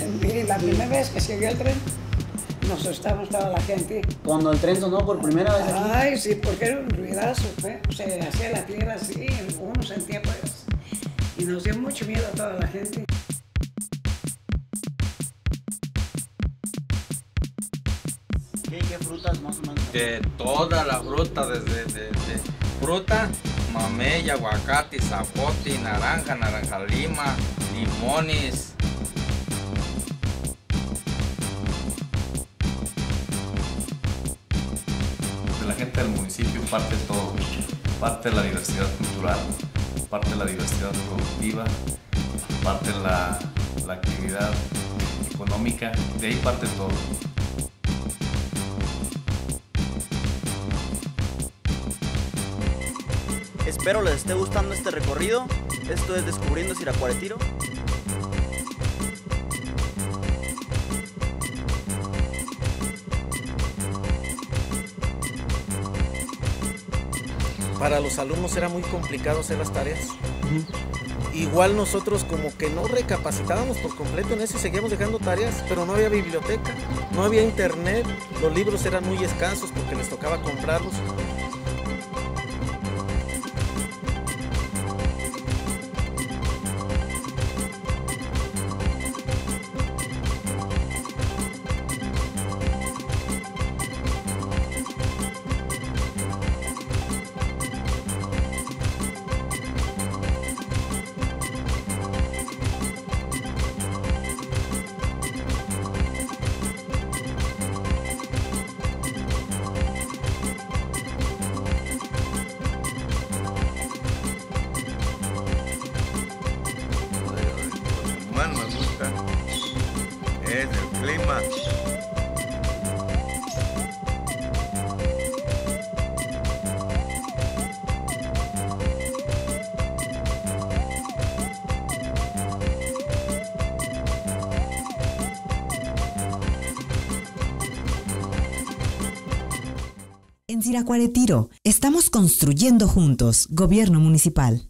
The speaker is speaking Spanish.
Y la primera vez que llegué al tren, nos asustamos toda la gente. Cuando el tren sonó por primera vez. aquí. Ay, sí, porque era un ruidazo, fue, se hacía la tierra así, uno sentía pues, y nos dio mucho miedo a toda la gente. ¿Qué, qué frutas más o menos? de toda la fruta, desde de, de fruta, mamey, aguacate, zapote, naranja, naranja lima, limones. Gente del municipio parte todo, parte de la diversidad cultural, parte de la diversidad productiva, parte de la, actividad económica, de ahí parte todo. Espero les esté gustando este recorrido. Esto es Descubriendo Siracuaretiro. Para los alumnos era muy complicado hacer las tareas. Igual nosotros como que no recapacitábamos por completo en eso y seguíamos dejando tareas, pero no había biblioteca, no había internet, los libros eran muy escasos porque les tocaba comprarlos. En Siracuaretiro, estamos construyendo juntos, Gobierno Municipal.